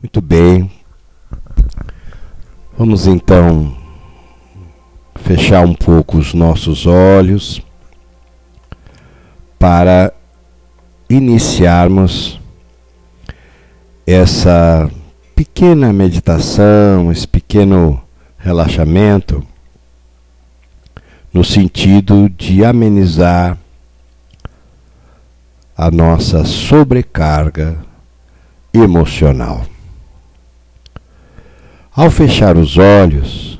Muito bem. Vamos então fechar um pouco os nossos olhos para iniciarmos essa pequena meditação, esse pequeno relaxamento, no sentido de amenizar a nossa sobrecarga emocional. Ao fechar os olhos,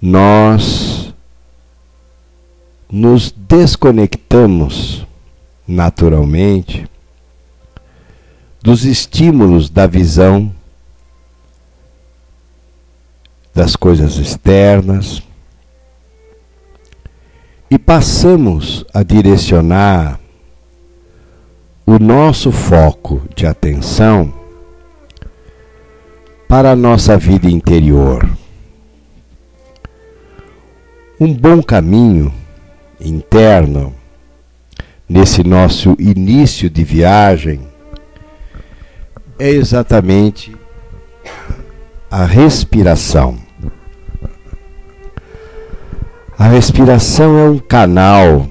nós nos desconectamos naturalmente dos estímulos da visão, das coisas externas, e passamos a direcionar o nosso foco de atenção para a nossa vida interior. Um bom caminho interno nesse nosso início de viagem é exatamente a respiração. A respiração é um canal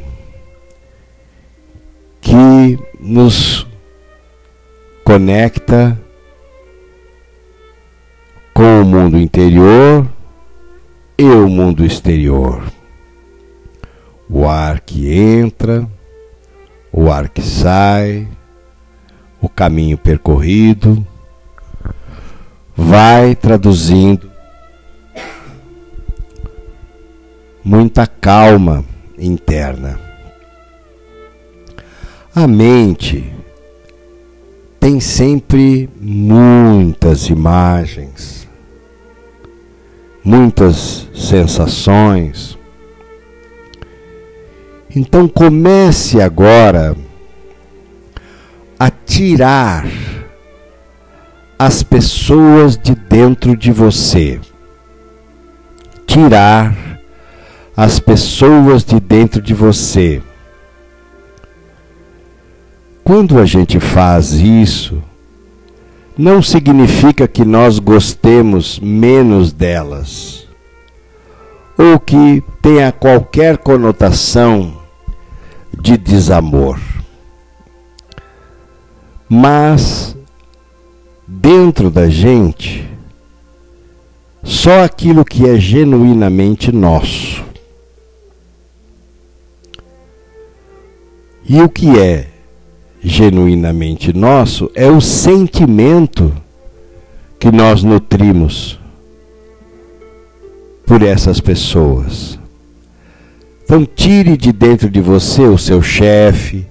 que nos conecta com o mundo interior e o mundo exterior. O ar que entra, o ar que sai, o caminho percorrido, vai traduzindo muita calma interna. A mente tem sempre muitas imagens, muitas sensações. Então comece agora a tirar as pessoas de dentro de você. Tirar as pessoas de dentro de você quando a gente faz isso, não significa que nós gostemos menos delas, ou que tenha qualquer conotação de desamor. Mas, dentro da gente, só aquilo que é genuinamente nosso. E o que é genuinamente nosso é o sentimento que nós nutrimos por essas pessoas. Então, tire de dentro de você o seu chefe,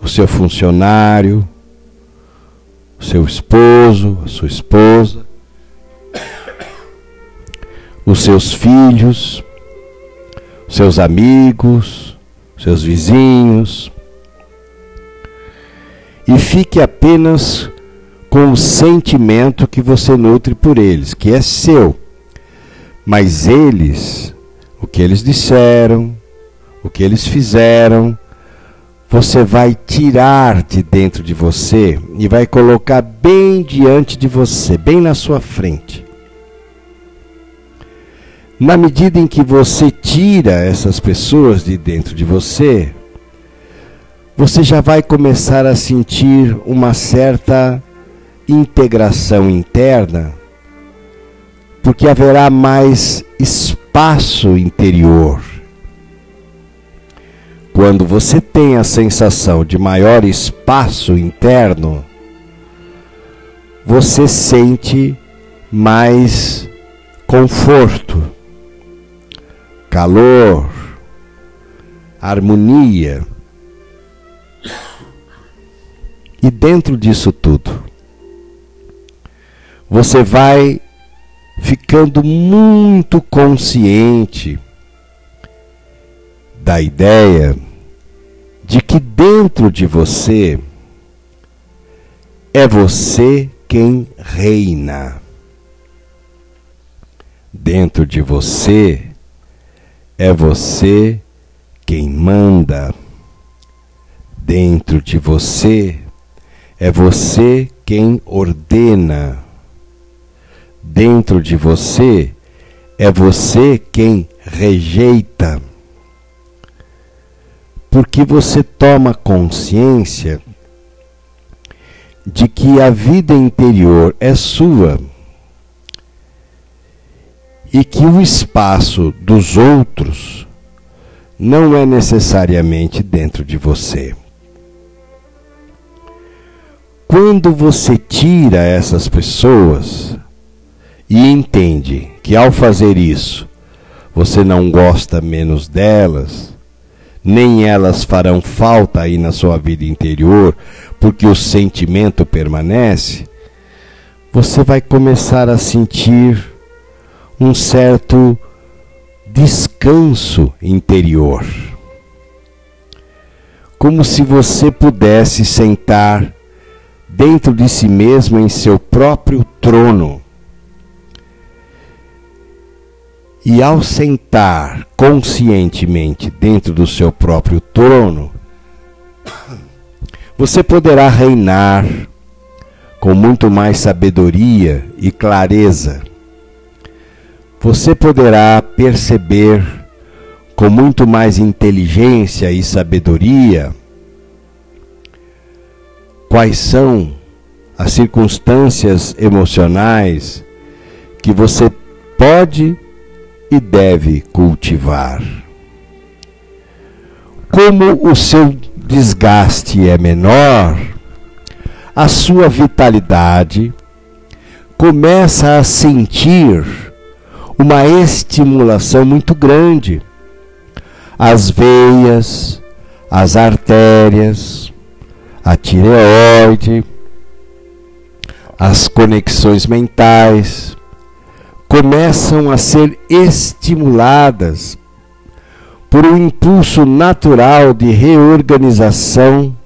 o seu funcionário, o seu esposo, a sua esposa, os seus filhos, seus amigos, seus vizinhos, e fique apenas com o sentimento que você nutre por eles, que é seu. Mas eles, o que eles disseram, o que eles fizeram, você vai tirar de dentro de você e vai colocar bem diante de você, bem na sua frente. Na medida em que você tira essas pessoas de dentro de você, você já vai começar a sentir uma certa integração interna, porque haverá mais espaço interior. Quando você tem a sensação de maior espaço interno, você sente mais conforto, calor, harmonia. E dentro disso tudo, você vai ficando muito consciente da ideia de que dentro de você é você quem reina. Dentro de você é você quem manda. Dentro de você É você quem ordena. Dentro de você, é você quem rejeita. Porque você toma consciência de que a vida interior é sua e que o espaço dos outros não é necessariamente dentro de você. Quando você tira essas pessoas e entende que ao fazer isso você não gosta menos delas, nem elas farão falta aí na sua vida interior, porque o sentimento permanece, você vai começar a sentir um certo descanso interior. Como se você pudesse sentar dentro de si mesmo em seu próprio trono. E ao sentar conscientemente dentro do seu próprio trono, você poderá reinar com muito mais sabedoria e clareza você poderá perceber com muito mais inteligência e sabedoria quais são as circunstâncias emocionais que você pode e deve cultivar. Como o seu desgaste é menor, a sua vitalidade começa a sentir uma estimulação muito grande. As veias, as artérias, a tireoide, as conexões mentais começam a ser estimuladas por um impulso natural de reorganização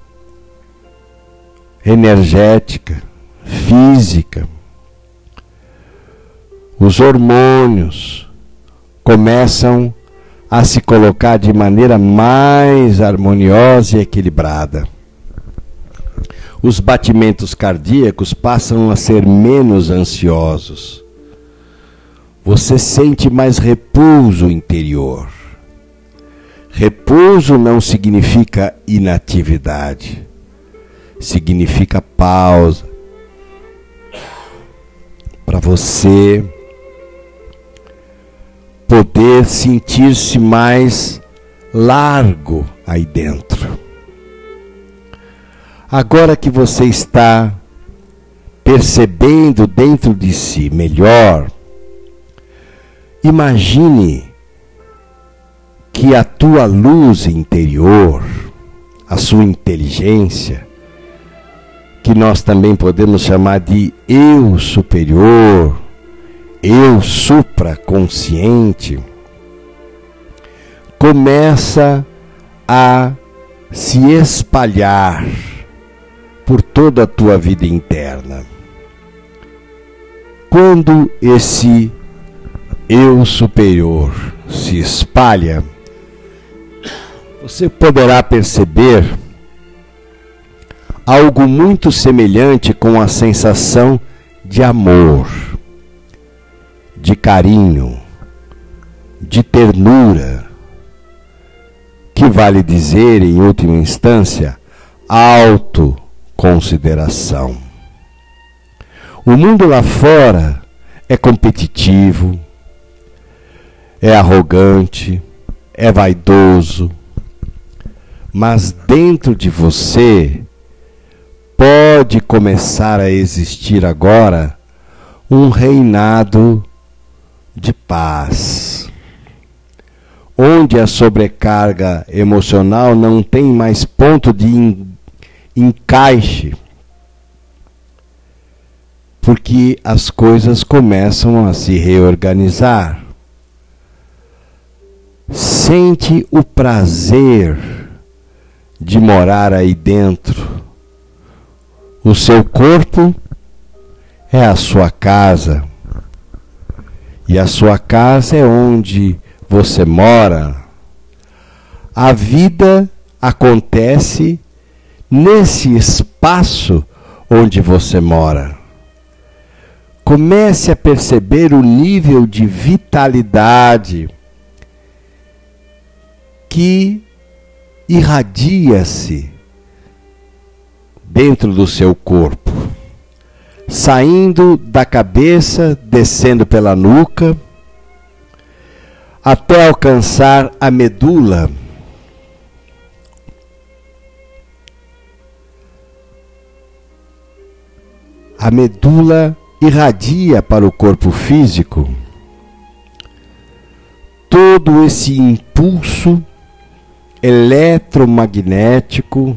energética, física os hormônios começam a se colocar de maneira mais harmoniosa e equilibrada. Os batimentos cardíacos passam a ser menos ansiosos. Você sente mais repouso interior. Repouso não significa inatividade, significa pausa. Para você poder sentir-se mais largo aí dentro. Agora que você está percebendo dentro de si melhor, imagine que a tua luz interior, a sua inteligência, que nós também podemos chamar de eu superior, eu supraconsciente começa a se espalhar por toda a tua vida interna. Quando esse eu superior se espalha, você poderá perceber algo muito semelhante com a sensação de amor de carinho, de ternura, que vale dizer, em última instância, autoconsideração. O mundo lá fora é competitivo, é arrogante, é vaidoso, mas dentro de você pode começar a existir agora um reinado de paz. Onde a sobrecarga emocional não tem mais ponto de encaixe, porque as coisas começam a se reorganizar. Sente o prazer de morar aí dentro. O seu corpo é a sua casa e a sua casa é onde você mora, a vida acontece nesse espaço onde você mora. Comece a perceber o nível de vitalidade que irradia-se dentro do seu corpo, saindo da cabeça, descendo pela nuca, até alcançar a medula. A medula irradia para o corpo físico todo esse impulso eletromagnético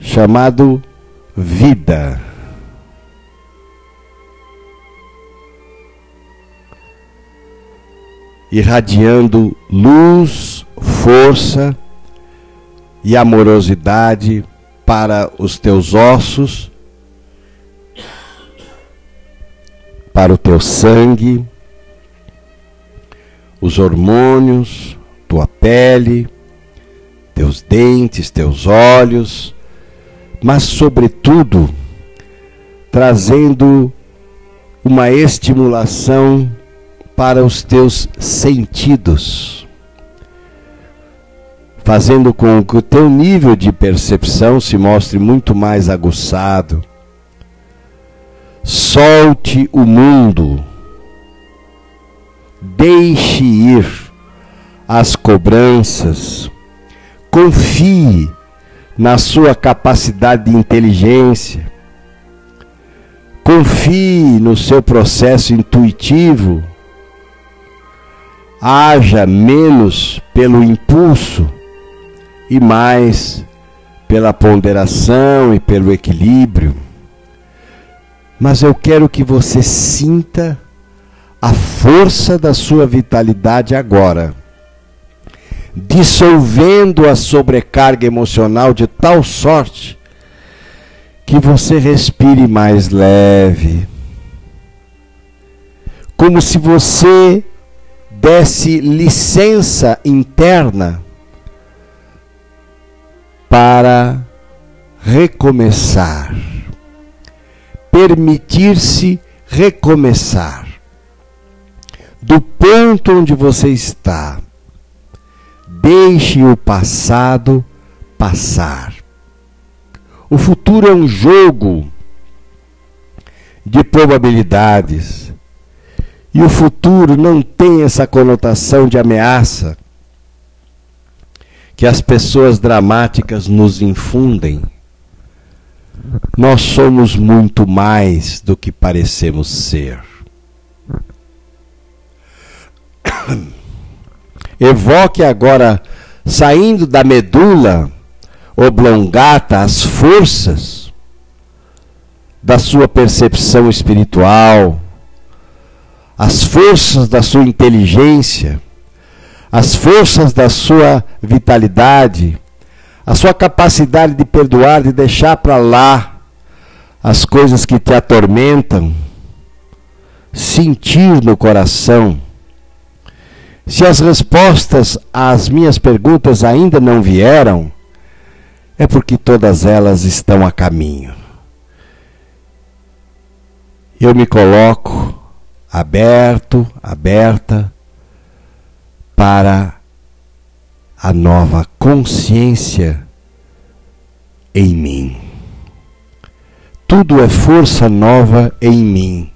chamado vida. Irradiando luz, força e amorosidade para os teus ossos, para o teu sangue, os hormônios, tua pele, teus dentes, teus olhos, mas, sobretudo, trazendo uma estimulação para os teus sentidos, fazendo com que o teu nível de percepção se mostre muito mais aguçado. Solte o mundo, deixe ir as cobranças, confie na sua capacidade de inteligência. Confie no seu processo intuitivo. Haja menos pelo impulso e mais pela ponderação e pelo equilíbrio. Mas eu quero que você sinta a força da sua vitalidade agora dissolvendo a sobrecarga emocional de tal sorte que você respire mais leve. Como se você desse licença interna para recomeçar. Permitir-se recomeçar. Do ponto onde você está Deixe o passado passar. O futuro é um jogo de probabilidades. E o futuro não tem essa conotação de ameaça que as pessoas dramáticas nos infundem. Nós somos muito mais do que parecemos ser. Evoque agora, saindo da medula oblongata, as forças da sua percepção espiritual, as forças da sua inteligência, as forças da sua vitalidade, a sua capacidade de perdoar, de deixar para lá as coisas que te atormentam, sentir no coração se as respostas às minhas perguntas ainda não vieram, é porque todas elas estão a caminho. Eu me coloco aberto, aberta para a nova consciência em mim. Tudo é força nova em mim.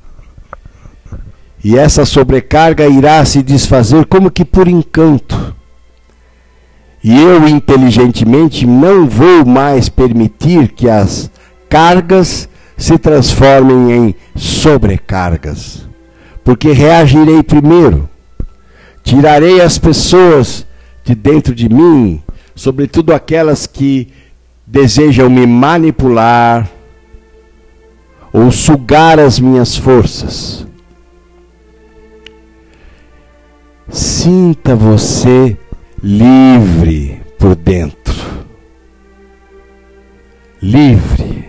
E essa sobrecarga irá se desfazer como que por encanto. E eu inteligentemente não vou mais permitir que as cargas se transformem em sobrecargas, porque reagirei primeiro. Tirarei as pessoas de dentro de mim, sobretudo aquelas que desejam me manipular ou sugar as minhas forças Sinta você livre por dentro. Livre.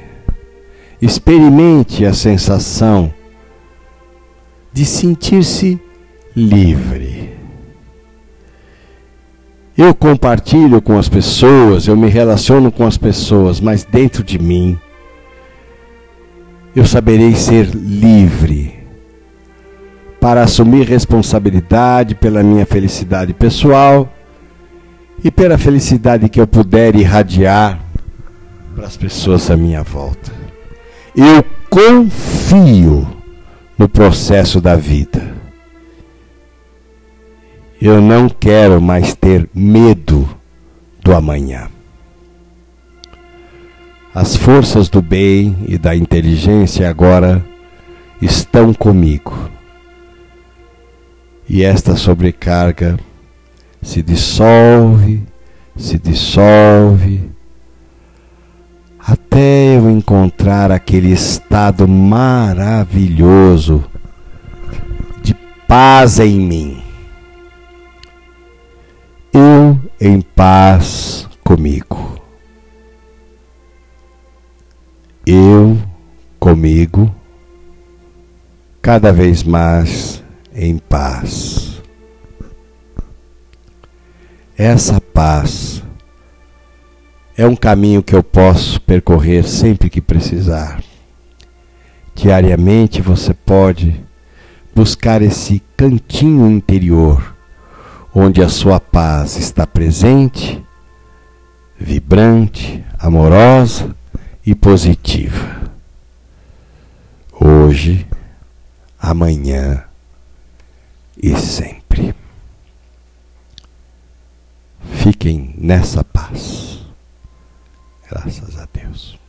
Experimente a sensação de sentir-se livre. Eu compartilho com as pessoas, eu me relaciono com as pessoas, mas dentro de mim eu saberei ser livre para assumir responsabilidade pela minha felicidade pessoal e pela felicidade que eu puder irradiar para as pessoas à minha volta. Eu confio no processo da vida. Eu não quero mais ter medo do amanhã. As forças do bem e da inteligência agora estão comigo. E esta sobrecarga se dissolve, se dissolve, até eu encontrar aquele estado maravilhoso de paz em mim. Eu em paz comigo. Eu comigo, cada vez mais em paz. Essa paz é um caminho que eu posso percorrer sempre que precisar. Diariamente você pode buscar esse cantinho interior onde a sua paz está presente, vibrante, amorosa e positiva. Hoje, amanhã e sempre. Fiquem nessa paz. Graças a Deus.